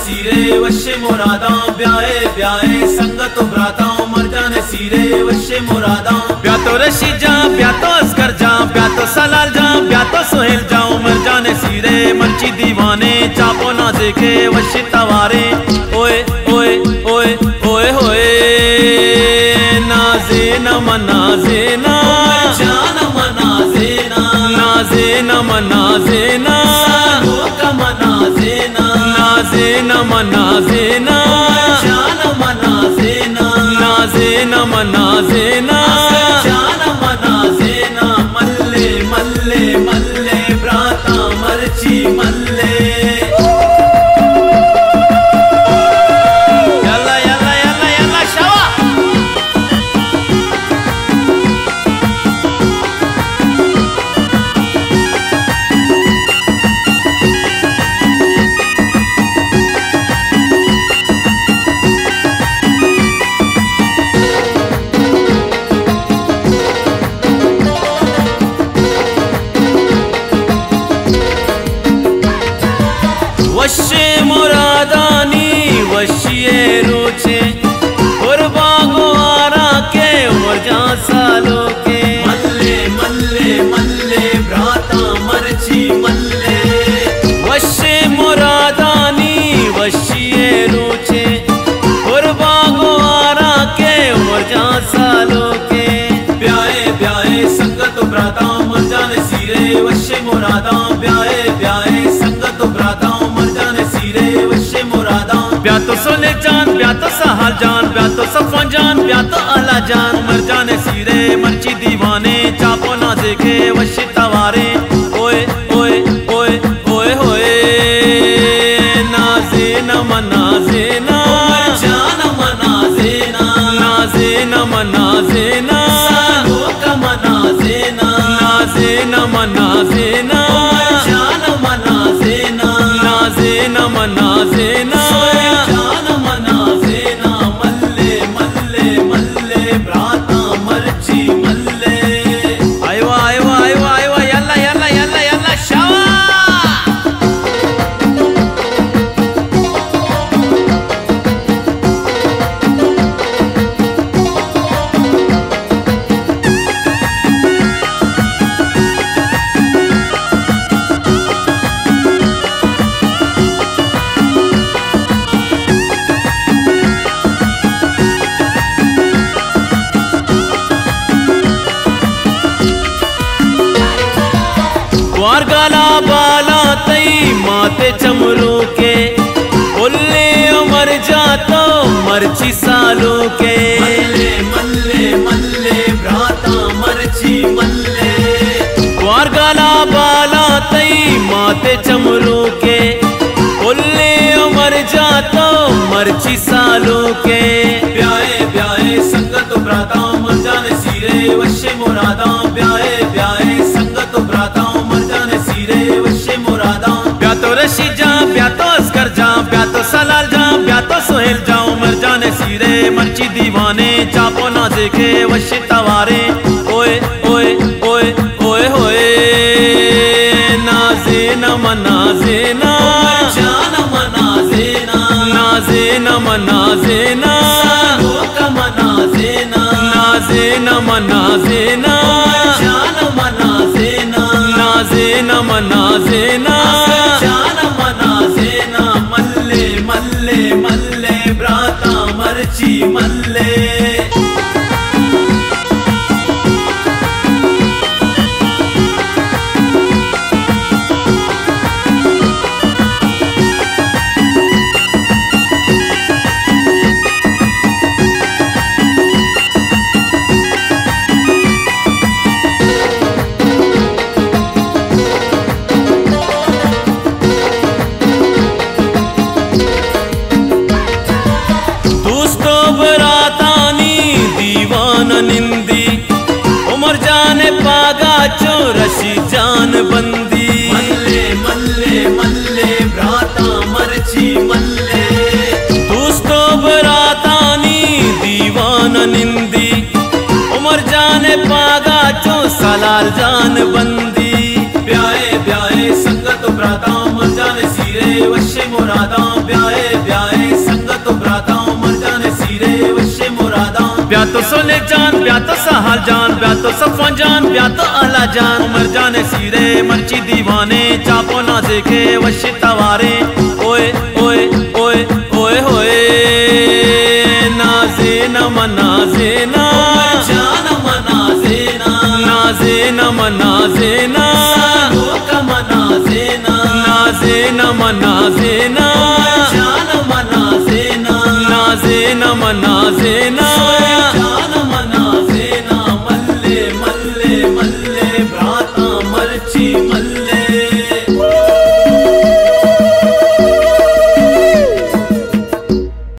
सीरे वशे मुरादा ब्याए ब्याए संगत ब्राता मर जाने सीरे वशे मुरादा ब्या तो रशी जा ब्या तो अस्कर जा ब्या तो सलाल जा ब्या तो सोहेल जा मर जाने सीरे मर्ची दीवाने चापो ना देखे वशी तवारे। ओए ओए ओए ओए होए नाजे न मनाजे ना। जान मनाजे ना। नाजे न मनाजे ना। न मना वशे मुरादा ब्याए ब्याए संगत भ्राता मर जाने सीरे वशे मुरादा ब्या तो सोले नाजे न मनाजे ना जान ग्वार गाला बाला तई माते चमरू के। उल्ले मर जातो मरची सालों के। मल्ले मल्ले मल्ले भ्राता मरची मल्ले। बाला तई माते चमरू के। उल्ले मर जातो मरची सालों के। ब्याए ब्याए संगत भ्राता मर जाने सीरे वशे मुरादा मनाजे ना। मनाजे ना। नाजे न मनाजे ना। जान मनाजे ना। नाजे न मनाजे ना। जान मनाजे ना। मल्ले मल्ले मल्ले भ्राता मर्ची मल्ले। जान बंदी मल्ले मल्ले मल्ले भ्राता मर्ज़ी मल्ले। दोस्तों बरातानी दीवान निंदी। उमर जान पागा जो सलार जान बंदी। ब्याए ब्याए संगत भ्राता उमर जान सीरे वश्य मुरादा। ब्याए ब्याए संगत भ्राता उमर जान सीरे वश्य मुरादा। ब्या तो सोने जान ब्या तो सहार जान ब्या तो सफ़ा जान ब्या तो आला जान। मर्ची दीवाने चापो ना देखे वशी तवारे। ओए ओए ओए ओए होए। नाजे न मनाजे ना जान मना जेना नाजे न मनाजे ना सालो न मना